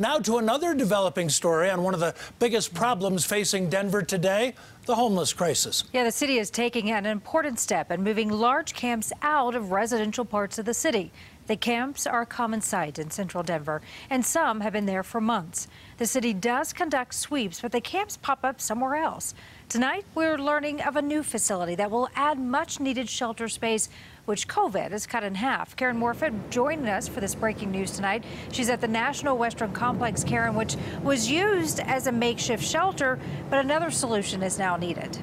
Now to another developing story on one of the biggest problems facing Denver today the homeless crisis. Yeah, the city is taking an important step and moving large camps out of residential parts of the city. The camps are a common sight in central Denver, and some have been there for months. The city does conduct sweeps, but the camps pop up somewhere else. Tonight, we're learning of a new facility that will add much needed shelter space, which COVID has cut in half. Karen Morfitt joining us for this breaking news tonight. She's at the National Western Complex, Karen, which was used as a makeshift shelter, but another solution is now needed.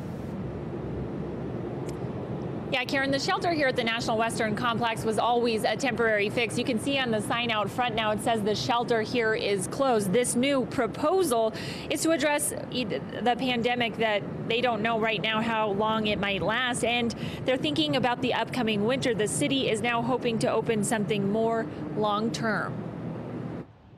Yeah, Karen, the shelter here at the National Western Complex was always a temporary fix. You can see on the sign out front now it says the shelter here is closed. This new proposal is to address the pandemic that they don't know right now how long it might last. And they're thinking about the upcoming winter. The city is now hoping to open something more long term.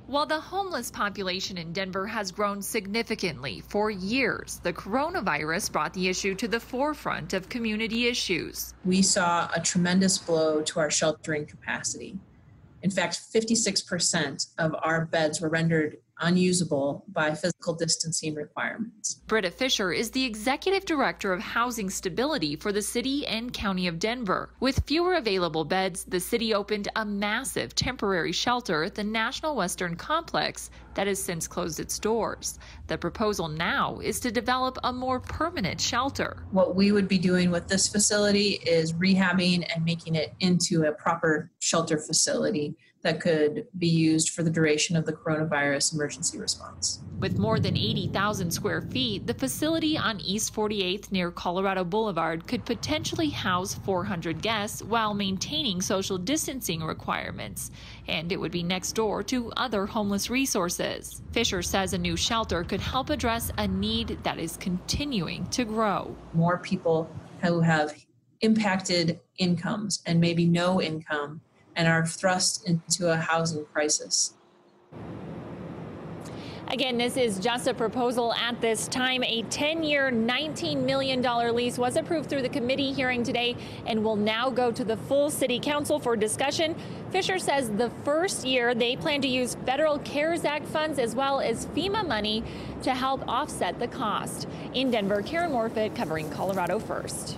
While the homeless population in Denver has grown significantly for years, the coronavirus brought the issue to the forefront of community issues. We saw a tremendous blow to our sheltering capacity. In fact, 56% of our beds were rendered unusable by physical distancing requirements. Britta Fisher is the executive director of housing stability for the city and county of Denver. With fewer available beds, the city opened a massive temporary shelter at the National Western Complex that has since closed its doors. The proposal now is to develop a more permanent shelter. What we would be doing with this facility is rehabbing and making it into a proper shelter facility that could be used for the duration of the coronavirus emergency response. With more than 80,000 square feet, the facility on East 48th near Colorado Boulevard could potentially house 400 guests while maintaining social distancing requirements. And it would be next door to other homeless resources. Fisher says a new shelter could help address a need that is continuing to grow. More people who have impacted incomes and maybe no income and are thrust into a housing crisis. Again, this is just a proposal at this time. A 10 year, $19 million lease was approved through the committee hearing today and will now go to the full city council for discussion. Fisher says the first year they plan to use federal CARES Act funds as well as FEMA money to help offset the cost. In Denver, Karen Morfitt covering Colorado First.